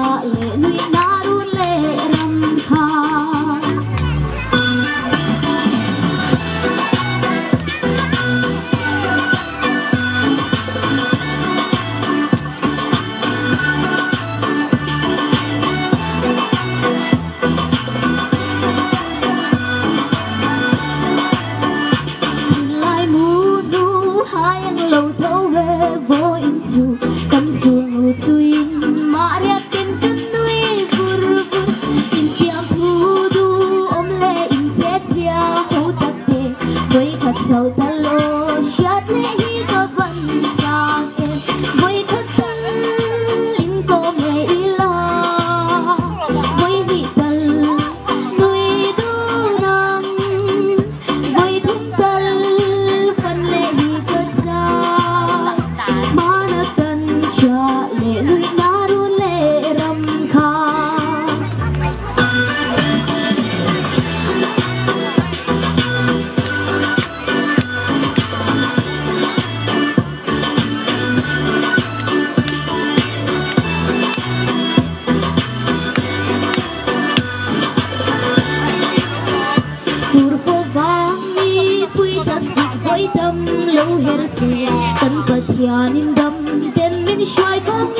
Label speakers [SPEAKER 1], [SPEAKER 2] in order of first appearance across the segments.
[SPEAKER 1] 나 so Spanish like a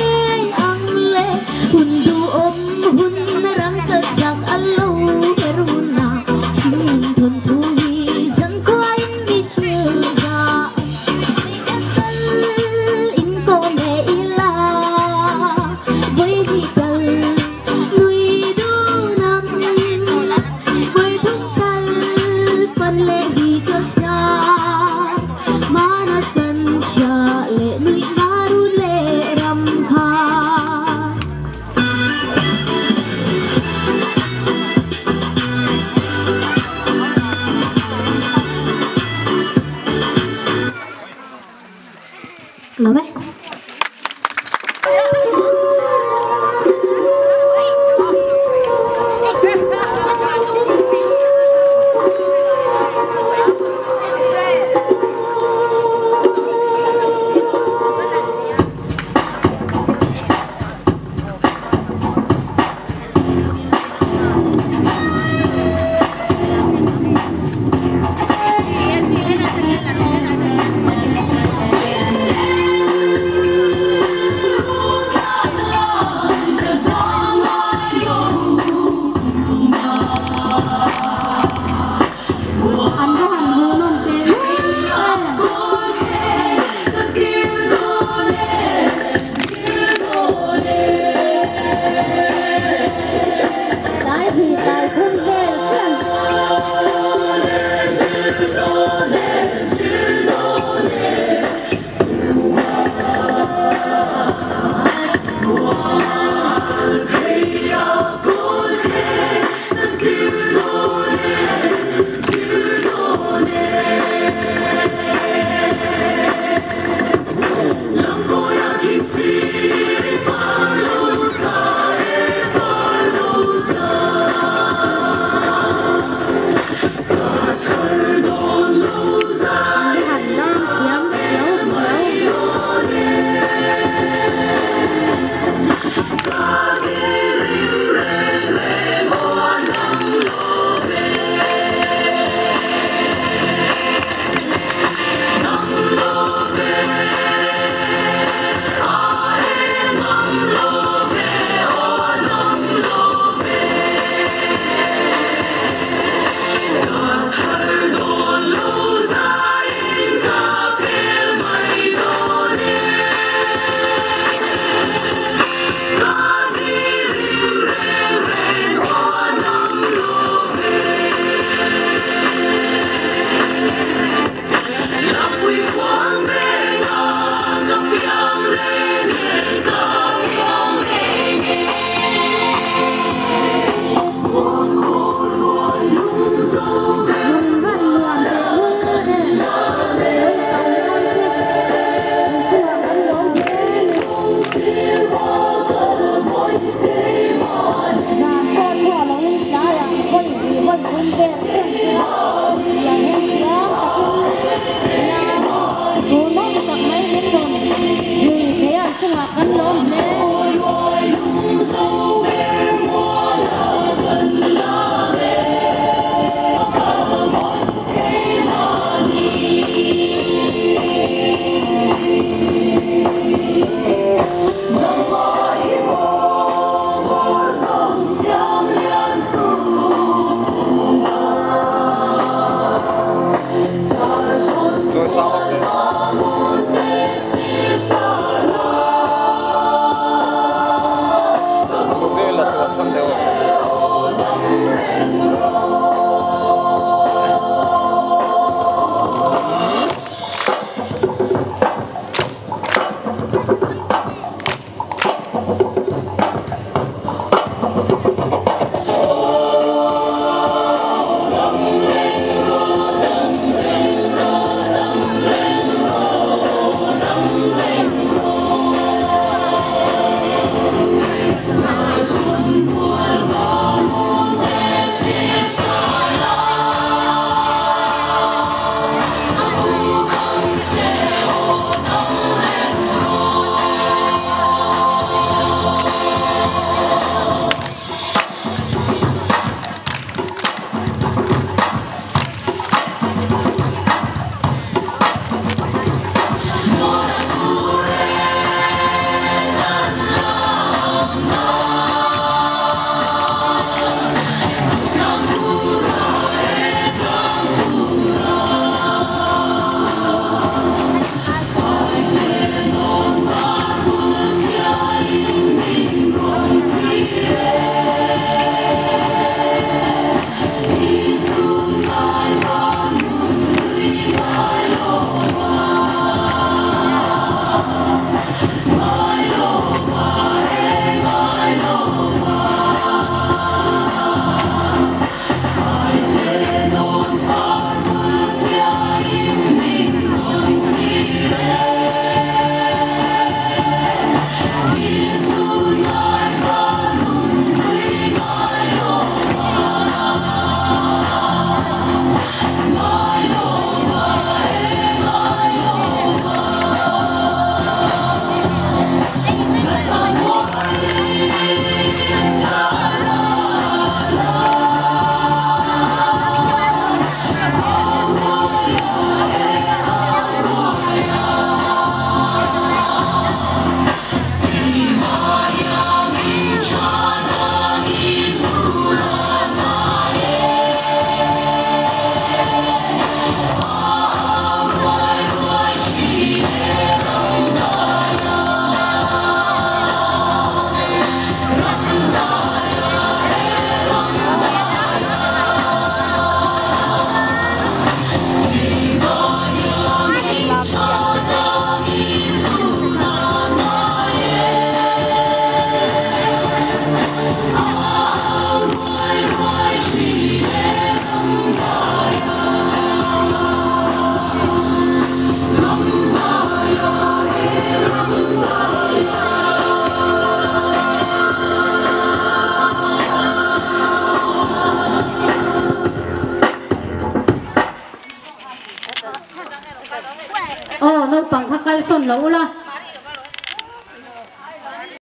[SPEAKER 2] 哦，那绑他该送楼了。